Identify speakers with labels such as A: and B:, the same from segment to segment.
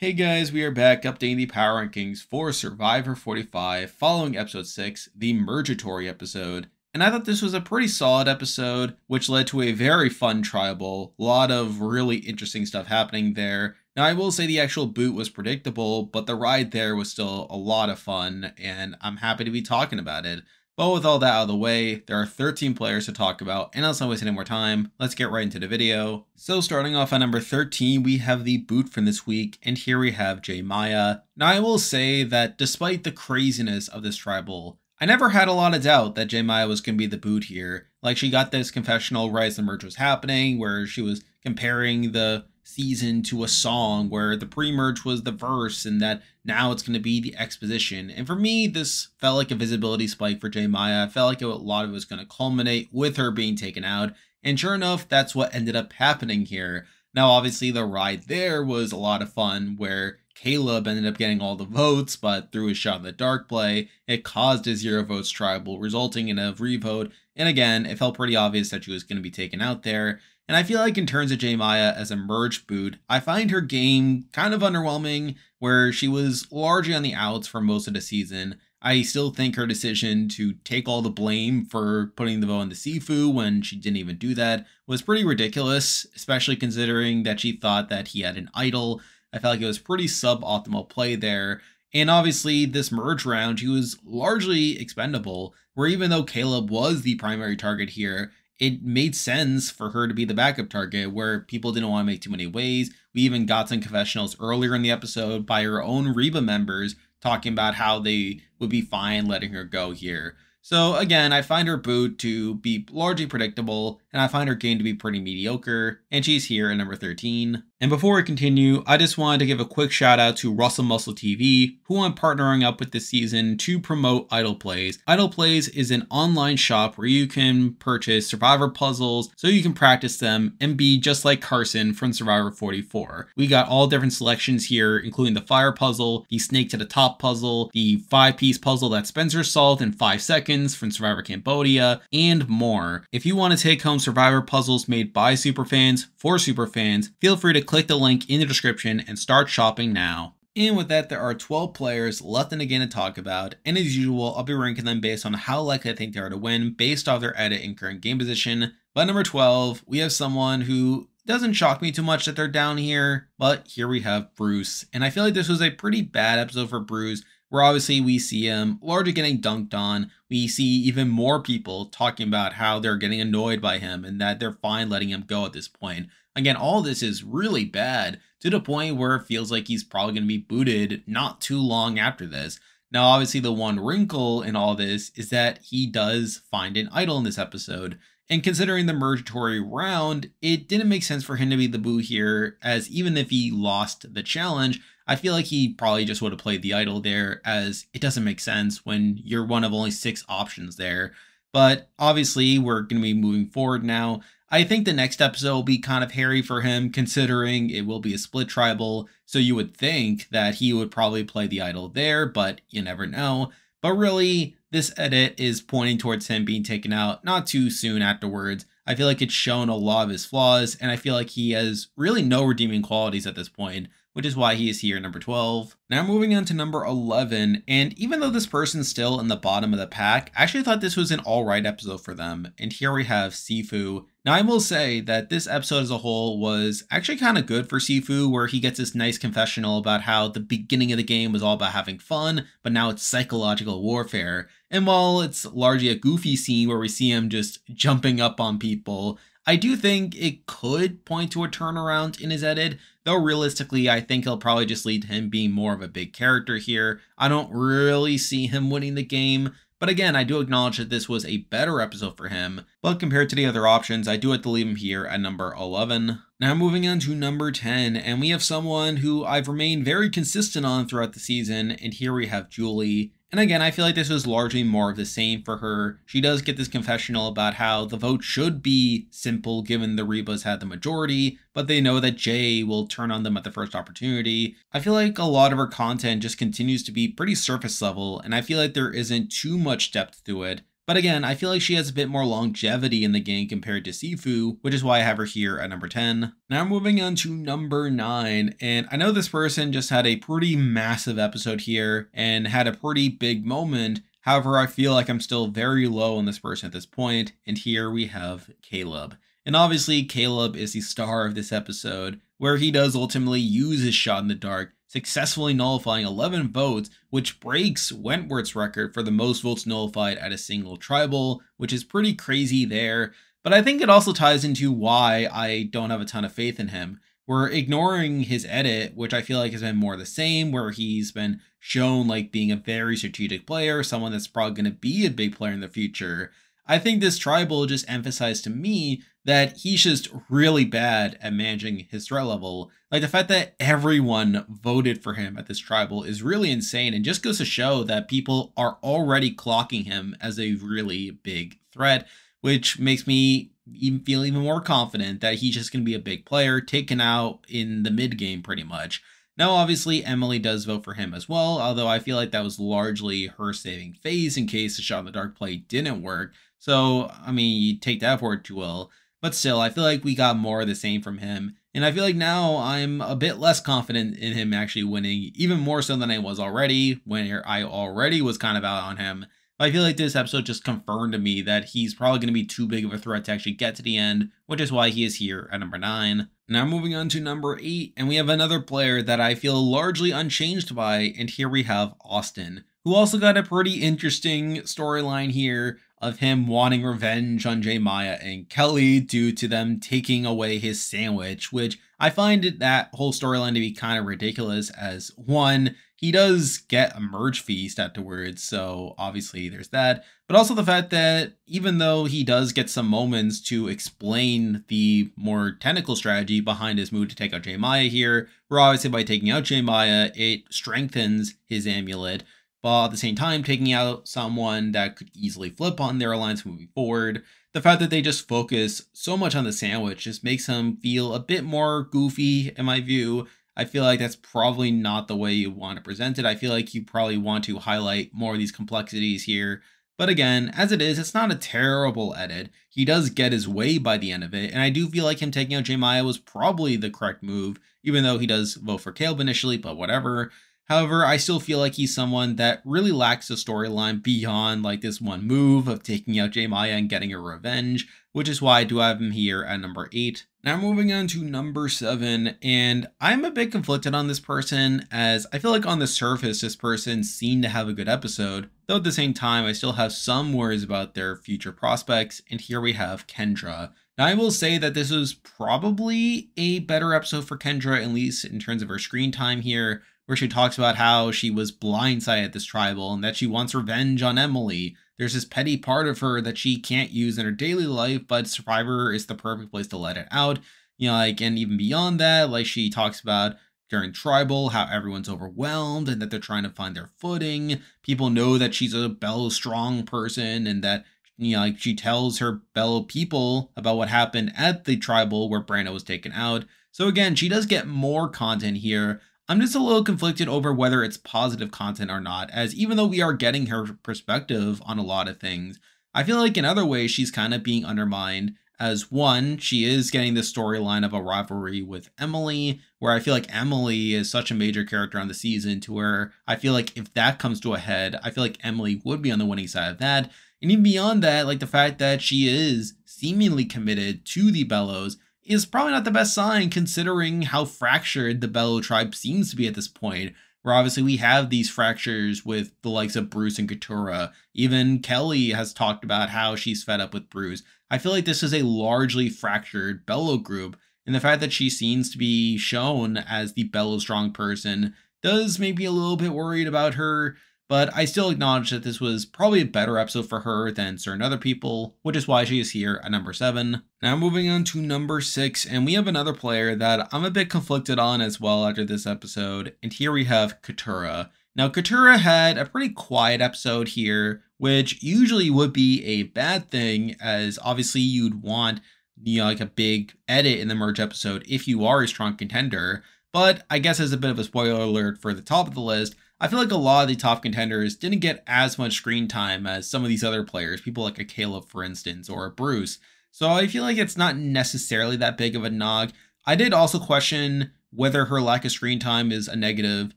A: Hey guys, we are back updating the power rankings for Survivor 45 following episode 6, the Mergatory episode. And I thought this was a pretty solid episode, which led to a very fun tribal. A lot of really interesting stuff happening there. Now, I will say the actual boot was predictable, but the ride there was still a lot of fun, and I'm happy to be talking about it. But with all that out of the way, there are 13 players to talk about, and let's not waste any more time, let's get right into the video. So starting off at number 13, we have the boot from this week, and here we have J Maya. Now I will say that despite the craziness of this tribal, I never had a lot of doubt that J Maya was going to be the boot here. Like she got this confessional right as the merge was happening, where she was comparing the season to a song where the pre-merge was the verse and that now it's going to be the exposition. And for me, this felt like a visibility spike for J Maya. I felt like a lot of it was going to culminate with her being taken out. And sure enough, that's what ended up happening here. Now, obviously, the ride there was a lot of fun where Caleb ended up getting all the votes, but through his shot in the dark play, it caused a zero votes tribal, resulting in a revote. And again, it felt pretty obvious that she was going to be taken out there. And I feel like in terms of J Maya as a merge boot, I find her game kind of underwhelming, where she was largely on the outs for most of the season. I still think her decision to take all the blame for putting the vote on the Sifu when she didn't even do that was pretty ridiculous, especially considering that she thought that he had an idol. I felt like it was pretty suboptimal play there. And obviously, this merge round, he was largely expendable, where even though Caleb was the primary target here, it made sense for her to be the backup target where people didn't want to make too many ways. We even got some confessionals earlier in the episode by her own Reba members talking about how they would be fine letting her go here. So again, I find her boot to be largely predictable, and I find her game to be pretty mediocre, and she's here at number 13. And before we continue, I just wanted to give a quick shout out to Russell Muscle TV, who I'm partnering up with this season to promote Idol Plays. Idol Plays is an online shop where you can purchase Survivor puzzles so you can practice them and be just like Carson from Survivor 44. We got all different selections here, including the fire puzzle, the snake to the top puzzle, the five piece puzzle that Spencer solved in five seconds from Survivor Cambodia, and more. If you want to take home Survivor puzzles made by superfans for superfans, feel free to click the link in the description and start shopping now. And with that, there are 12 players left in the game to talk about, and as usual, I'll be ranking them based on how likely I think they are to win based off their edit and current game position. But number 12, we have someone who doesn't shock me too much that they're down here, but here we have Bruce. And I feel like this was a pretty bad episode for Bruce, where obviously we see him largely getting dunked on. We see even more people talking about how they're getting annoyed by him and that they're fine letting him go at this point. Again, all this is really bad to the point where it feels like he's probably going to be booted not too long after this. Now, obviously, the one wrinkle in all this is that he does find an idol in this episode. And considering the mergatory round, it didn't make sense for him to be the boo here, as even if he lost the challenge, I feel like he probably just would have played the idol there, as it doesn't make sense when you're one of only six options there. But obviously, we're going to be moving forward now. I think the next episode will be kind of hairy for him, considering it will be a split tribal. So you would think that he would probably play the idol there, but you never know. But really, this edit is pointing towards him being taken out not too soon afterwards. I feel like it's shown a lot of his flaws, and I feel like he has really no redeeming qualities at this point which is why he is here number 12. Now moving on to number 11, and even though this person's still in the bottom of the pack, I actually thought this was an alright episode for them, and here we have Sifu. Now I will say that this episode as a whole was actually kind of good for Sifu, where he gets this nice confessional about how the beginning of the game was all about having fun, but now it's psychological warfare. And while it's largely a goofy scene where we see him just jumping up on people, I do think it could point to a turnaround in his edit, though realistically, I think he'll probably just lead to him being more of a big character here. I don't really see him winning the game, but again, I do acknowledge that this was a better episode for him, but compared to the other options, I do have to leave him here at number 11. Now moving on to number 10, and we have someone who I've remained very consistent on throughout the season, and here we have Julie. And again, I feel like this was largely more of the same for her. She does get this confessional about how the vote should be simple given the Rebas had the majority, but they know that J will turn on them at the first opportunity. I feel like a lot of her content just continues to be pretty surface level, and I feel like there isn't too much depth to it. But again, I feel like she has a bit more longevity in the game compared to Sifu, which is why I have her here at number 10. Now moving on to number 9, and I know this person just had a pretty massive episode here and had a pretty big moment. However, I feel like I'm still very low on this person at this point, and here we have Caleb. And obviously, Caleb is the star of this episode, where he does ultimately use his shot in the dark successfully nullifying 11 votes, which breaks Wentworth's record for the most votes nullified at a single tribal, which is pretty crazy there. But I think it also ties into why I don't have a ton of faith in him. We're ignoring his edit, which I feel like has been more the same, where he's been shown like being a very strategic player, someone that's probably going to be a big player in the future. I think this tribal just emphasized to me that he's just really bad at managing his threat level. Like the fact that everyone voted for him at this tribal is really insane and just goes to show that people are already clocking him as a really big threat, which makes me even feel even more confident that he's just going to be a big player taken out in the mid game pretty much. Now, obviously, Emily does vote for him as well, although I feel like that was largely her saving phase in case the shot in the dark play didn't work. So, I mean, you take that for it too well. But still, I feel like we got more of the same from him. And I feel like now I'm a bit less confident in him actually winning, even more so than I was already, when I already was kind of out on him. I feel like this episode just confirmed to me that he's probably going to be too big of a threat to actually get to the end, which is why he is here at number 9. Now moving on to number 8, and we have another player that I feel largely unchanged by, and here we have Austin, who also got a pretty interesting storyline here of him wanting revenge on J. Maya and Kelly due to them taking away his sandwich, which I find that whole storyline to be kind of ridiculous as one, he does get a merge feast afterwards, so obviously there's that. But also the fact that even though he does get some moments to explain the more technical strategy behind his move to take out J. Maya here, where obviously by taking out J. Maya, it strengthens his amulet while at the same time taking out someone that could easily flip on their alliance moving forward. The fact that they just focus so much on the sandwich just makes him feel a bit more goofy in my view. I feel like that's probably not the way you want to present it. I feel like you probably want to highlight more of these complexities here. But again, as it is, it's not a terrible edit. He does get his way by the end of it, and I do feel like him taking out J. Was probably the correct move, even though he does vote for Caleb initially, but whatever. However, I still feel like he's someone that really lacks a storyline beyond like this one move of taking out J Maya and getting a revenge, which is why I do have him here at number 8. Now moving on to number 7, and I'm a bit conflicted on this person as I feel like on the surface this person seemed to have a good episode, though at the same time I still have some worries about their future prospects, and here we have Kendra. Now, I will say that this was probably a better episode for Kendra, at least in terms of her screen time here where she talks about how she was blindsided at this tribal and that she wants revenge on Emily. There's this petty part of her that she can't use in her daily life, but Survivor is the perfect place to let it out. You know, like, and even beyond that, like she talks about during tribal, how everyone's overwhelmed and that they're trying to find their footing. People know that she's a Bell strong person and that you know, like she tells her Belo people about what happened at the tribal where Brando was taken out. So again, she does get more content here, I'm just a little conflicted over whether it's positive content or not, as even though we are getting her perspective on a lot of things, I feel like in other ways she's kind of being undermined. As one, she is getting the storyline of a rivalry with Emily, where I feel like Emily is such a major character on the season, to where I feel like if that comes to a head, I feel like Emily would be on the winning side of that. And even beyond that, like the fact that she is seemingly committed to the Belos is probably not the best sign considering how fractured the Belo tribe seems to be at this point. Where obviously we have these fractures with the likes of Bruce and Katurah. Even Kelly has talked about how she's fed up with Bruce. I feel like this is a largely fractured Belo group, and the fact that she seems to be shown as the Belo strong person does make me a little bit worried about her but I still acknowledge that this was probably a better episode for her than certain other people, which is why she is here at number 7. Now moving on to number 6, and we have another player that I'm a bit conflicted on as well after this episode, and here we have Katurah. Now Katurah had a pretty quiet episode here, which usually would be a bad thing, as obviously you'd want you know, like a big edit in the merge episode if you are a strong contender. But I guess as a bit of a spoiler alert for the top of the list, I feel like a lot of the top contenders didn't get as much screen time as some of these other players, people like a Caleb, for instance, or a Bruce. So I feel like it's not necessarily that big of a knock. I did also question whether her lack of screen time is a negative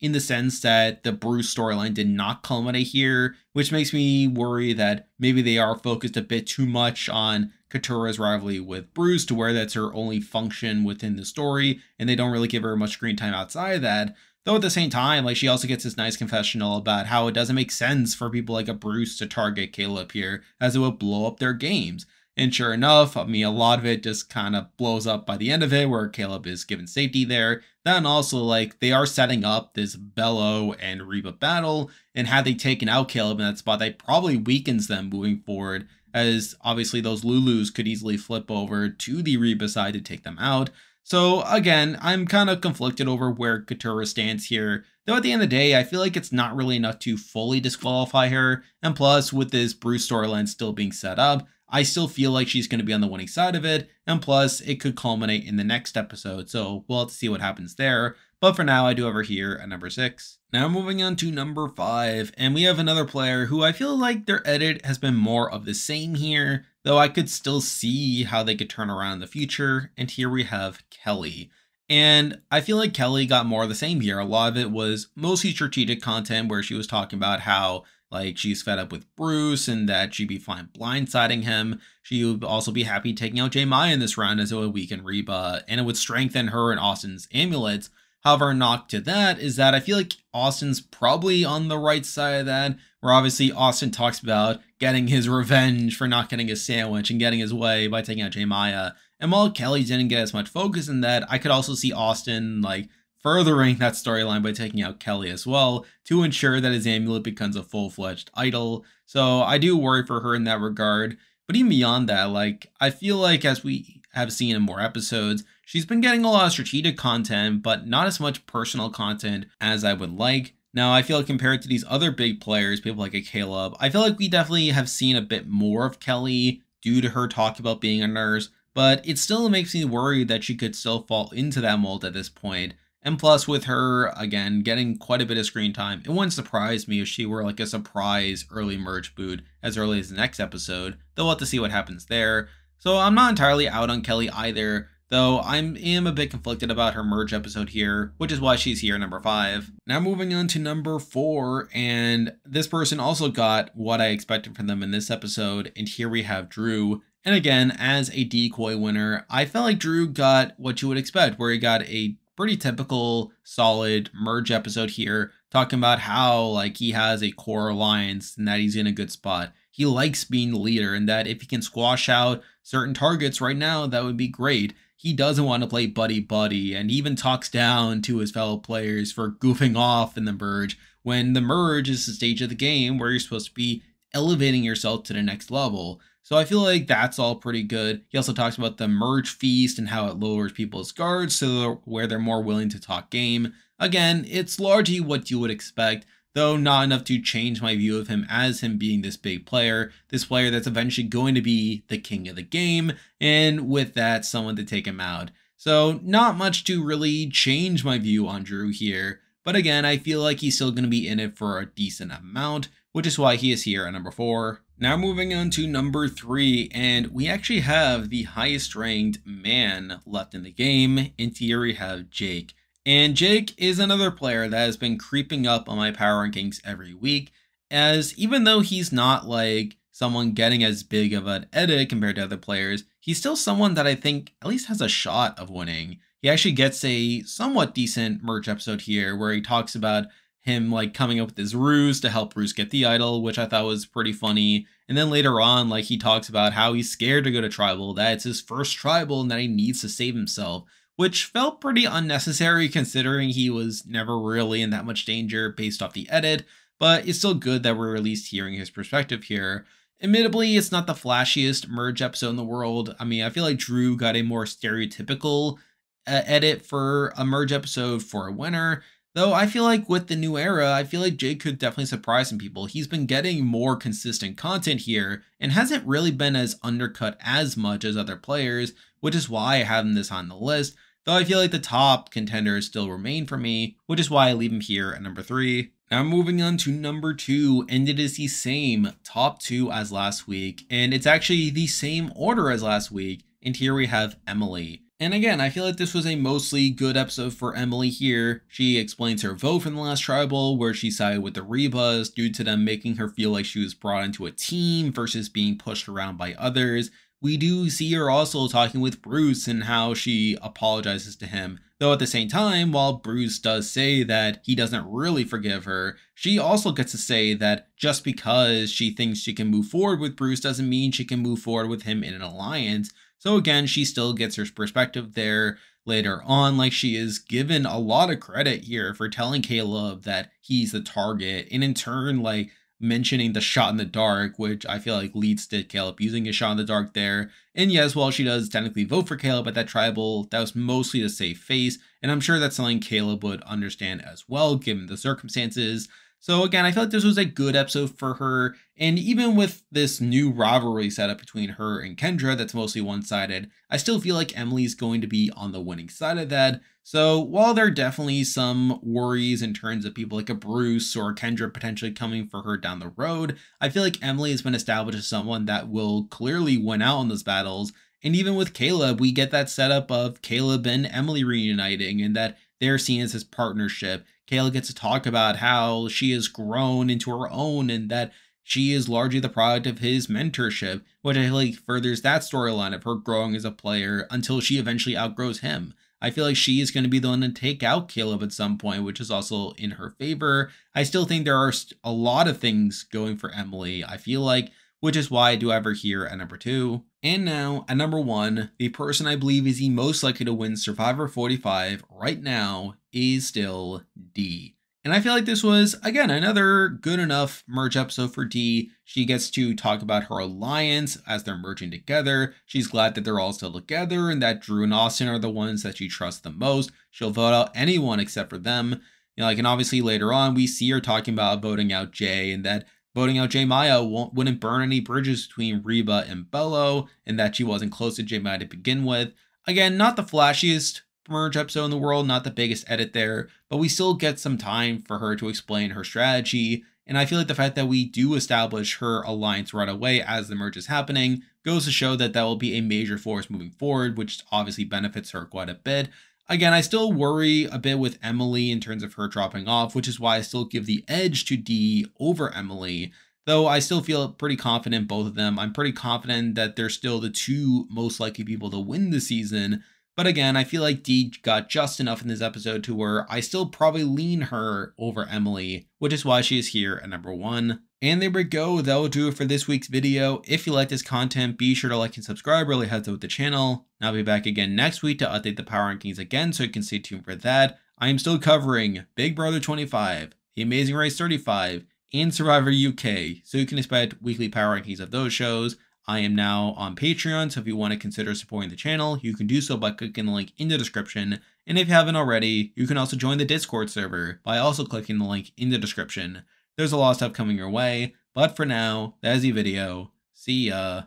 A: in the sense that the Bruce storyline did not culminate here, which makes me worry that maybe they are focused a bit too much on Katurah's rivalry with Bruce to where that's her only function within the story, and they don't really give her much screen time outside of that. Though at the same time, like she also gets this nice confessional about how it doesn't make sense for people like a Bruce to target Caleb here, as it would blow up their games. And sure enough, I mean, a lot of it just kind of blows up by the end of it, where Caleb is given safety there. Then also, like, they are setting up this Belo and Reba battle, and had they taken out Caleb in that spot, that probably weakens them moving forward, as obviously those Lulus could easily flip over to the Reba side to take them out. So again, I'm kind of conflicted over where Katurah stands here. Though at the end of the day, I feel like it's not really enough to fully disqualify her. And plus, with this Bruce storyline still being set up, I still feel like she's going to be on the winning side of it, and plus, it could culminate in the next episode, so we'll have to see what happens there. But for now, I do have her here at number 6. Now moving on to number 5, and we have another player who I feel like their edit has been more of the same here, though I could still see how they could turn around in the future, and here we have Kelly. And I feel like Kelly got more of the same here. A lot of it was mostly strategic content where she was talking about how like she's fed up with Bruce and that she'd be fine blindsiding him. She would also be happy taking out J Maya in this round as it would weaken Reba, and it would strengthen her and Austin's amulets. However, knock to that is that I feel like Austin's probably on the right side of that, where obviously Austin talks about getting his revenge for not getting his sandwich and getting his way by taking out J Maya. And while Kelly didn't get as much focus in that, I could also see Austin like furthering that storyline by taking out Kelly as well to ensure that his amulet becomes a full fledged idol. So I do worry for her in that regard. But even beyond that, like, I feel like as we have seen in more episodes, she's been getting a lot of strategic content, but not as much personal content as I would like. Now, I feel like compared to these other big players, people like a Caleb, I feel like we definitely have seen a bit more of Kelly due to her talk about being a nurse, but it still makes me worried that she could still fall into that mold at this point. And plus, with her, again, getting quite a bit of screen time, it wouldn't surprise me if she were like a surprise early merge boot as early as the next episode, though we'll have to see what happens there. So I'm not entirely out on Kelly either, though I am a bit conflicted about her merge episode here, which is why she's here number 5. Now moving on to number 4, and this person also got what I expected from them in this episode, and here we have Drew. And again, as a decoy winner, I felt like Drew got what you would expect, where he got a pretty typical solid merge episode here talking about how like he has a core alliance and that he's in a good spot he likes being the leader and that if he can squash out certain targets right now that would be great he doesn't want to play buddy buddy and even talks down to his fellow players for goofing off in the merge when the merge is the stage of the game where you're supposed to be elevating yourself to the next level so I feel like that's all pretty good. He also talks about the merge feast and how it lowers people's guards so where they're more willing to talk game. Again, it's largely what you would expect, though not enough to change my view of him as him being this big player, this player that's eventually going to be the king of the game, and with that, someone to take him out. So not much to really change my view on Drew here, but again, I feel like he's still going to be in it for a decent amount, which is why he is here at number 4. Now moving on to number three, and we actually have the highest ranked man left in the game. In theory, we have Jake. And Jake is another player that has been creeping up on my power rankings every week, as even though he's not like someone getting as big of an edit compared to other players, he's still someone that I think at least has a shot of winning. He actually gets a somewhat decent merch episode here where he talks about him like coming up with his ruse to help Bruce get the idol, which I thought was pretty funny. And then later on, like he talks about how he's scared to go to tribal, that it's his first tribal and that he needs to save himself, which felt pretty unnecessary considering he was never really in that much danger based off the edit, but it's still good that we're at least hearing his perspective here. Admittedly, it's not the flashiest merge episode in the world. I mean, I feel like Drew got a more stereotypical uh, edit for a merge episode for a winner, Though I feel like with the new era, I feel like Jake could definitely surprise some people. He's been getting more consistent content here and hasn't really been as undercut as much as other players, which is why I have him this on the list. Though I feel like the top contenders still remain for me, which is why I leave him here at number 3. Now moving on to number 2, and it is the same top 2 as last week, and it's actually the same order as last week, and here we have Emily. And again, I feel like this was a mostly good episode for Emily here. She explains her vote from the last tribal, where she sided with the Rebas due to them making her feel like she was brought into a team versus being pushed around by others. We do see her also talking with Bruce and how she apologizes to him. Though at the same time, while Bruce does say that he doesn't really forgive her, she also gets to say that just because she thinks she can move forward with Bruce doesn't mean she can move forward with him in an alliance so again, she still gets her perspective there later on. Like she is given a lot of credit here for telling Caleb that he's the target, and in turn, like mentioning the shot in the dark, which I feel like leads to Caleb using a shot in the dark there. And yes, while she does technically vote for Caleb at that tribal, that was mostly to save face, and I'm sure that's something Caleb would understand as well, given the circumstances. So again, I feel like this was a good episode for her. And even with this new rivalry setup between her and Kendra that's mostly one-sided, I still feel like Emily's going to be on the winning side of that. So while there are definitely some worries in terms of people like a Bruce or Kendra potentially coming for her down the road, I feel like Emily has been established as someone that will clearly win out in those battles. And even with Caleb, we get that setup of Caleb and Emily reuniting and that they're seen as his partnership. Kayla gets to talk about how she has grown into her own and that she is largely the product of his mentorship, which I feel like furthers that storyline of her growing as a player until she eventually outgrows him. I feel like she is going to be the one to take out Caleb at some point, which is also in her favor. I still think there are a lot of things going for Emily. I feel like, which is why I do have her here at number two. And now, at number one, the person I believe is the most likely to win Survivor 45 right now is still Dee. And I feel like this was, again, another good enough merge episode for Dee. She gets to talk about her alliance as they're merging together. She's glad that they're all still together and that Drew and Austin are the ones that she trusts the most. She'll vote out anyone except for them. You know, like, and obviously later on, we see her talking about voting out J and that voting out J Maya won't, wouldn't burn any bridges between Reba and Belo, and that she wasn't close to J Maya to begin with. Again, not the flashiest merge episode in the world, not the biggest edit there, but we still get some time for her to explain her strategy. And I feel like the fact that we do establish her alliance right away as the merge is happening goes to show that that will be a major force moving forward, which obviously benefits her quite a bit. Again, I still worry a bit with Emily in terms of her dropping off, which is why I still give the edge to Dee over Emily. Though I still feel pretty confident both of them. I'm pretty confident that they're still the two most likely people to win the season. But again, I feel like Dee got just enough in this episode to where I still probably lean her over Emily, which is why she is here at number one. And there we go, that will do it for this week's video. If you like this content, be sure to like and subscribe, really helps out with the channel. I'll be back again next week to update the power rankings again, so you can stay tuned for that. I am still covering Big Brother 25, The Amazing Race 35, and Survivor UK, so you can expect weekly power rankings of those shows. I am now on Patreon, so if you want to consider supporting the channel, you can do so by clicking the link in the description. And if you haven't already, you can also join the Discord server by also clicking the link in the description. There's a lot of stuff coming your way, but for now, that is the video. See ya.